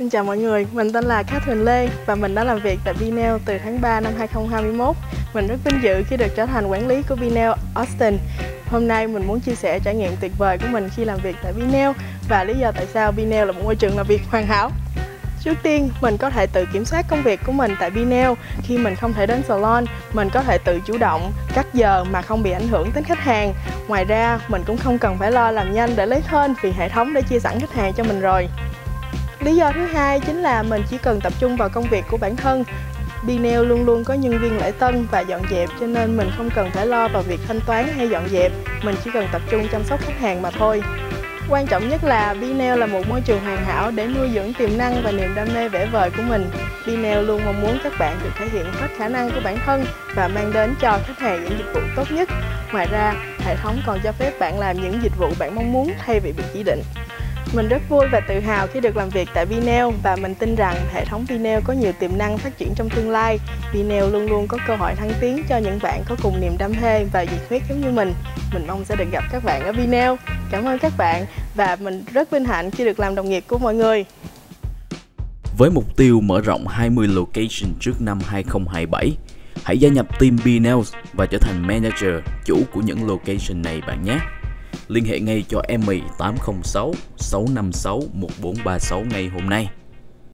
Xin chào mọi người, mình tên là Catherine Lê và mình đã làm việc tại Bineo từ tháng 3 năm 2021. Mình rất vinh dự khi được trở thành quản lý của Bineo Austin. Hôm nay mình muốn chia sẻ trải nghiệm tuyệt vời của mình khi làm việc tại Bineo và lý do tại sao Bineo là một môi trường làm việc hoàn hảo. Trước tiên, mình có thể tự kiểm soát công việc của mình tại Bineo. Khi mình không thể đến salon, mình có thể tự chủ động, cắt giờ mà không bị ảnh hưởng đến khách hàng. Ngoài ra, mình cũng không cần phải lo làm nhanh để lấy thêm vì hệ thống đã chia sẵn khách hàng cho mình rồi. Lý do thứ hai chính là mình chỉ cần tập trung vào công việc của bản thân. Bineo luôn luôn có nhân viên lễ tân và dọn dẹp cho nên mình không cần phải lo vào việc thanh toán hay dọn dẹp, mình chỉ cần tập trung chăm sóc khách hàng mà thôi. Quan trọng nhất là Bineo là một môi trường hoàn hảo để nuôi dưỡng tiềm năng và niềm đam mê vẽ vời của mình. Bineo luôn mong muốn các bạn được thể hiện hết khả năng của bản thân và mang đến cho khách hàng những dịch vụ tốt nhất. Ngoài ra, hệ thống còn cho phép bạn làm những dịch vụ bạn mong muốn thay vì bị chỉ định. Mình rất vui và tự hào khi được làm việc tại Vinel và mình tin rằng hệ thống Vinel có nhiều tiềm năng phát triển trong tương lai. Vinel luôn luôn có cơ hội thăng tiến cho những bạn có cùng niềm đam mê và nhiệt huyết giống như mình. Mình mong sẽ được gặp các bạn ở Vinel. Cảm ơn các bạn và mình rất vinh hạnh khi được làm đồng nghiệp của mọi người. Với mục tiêu mở rộng 20 location trước năm 2027, hãy gia nhập team B-Nails và trở thành manager chủ của những location này bạn nhé. Liên hệ ngay cho em Emmy 806 656 1436 ngay hôm nay.